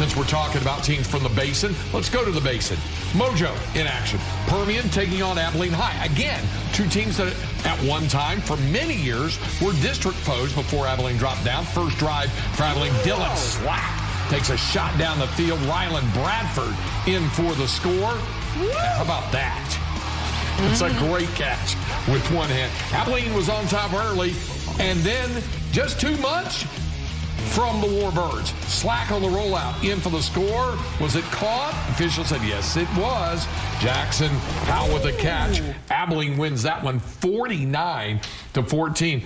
Since we're talking about teams from the Basin, let's go to the Basin. Mojo in action. Permian taking on Abilene High. Again, two teams that at one time, for many years, were district foes before Abilene dropped down. First drive for Abilene. Dylan Slack takes a shot down the field. Rylan Bradford in for the score. How about that? It's a mm-hmm. great catch with one hand. Abilene was on top early, and then just too much from the Warbirds. Slack on the rollout, in for the score. Was it caught? Official said yes, it was. Jackson Powell with the catch. Abilene wins that one 49 to 14.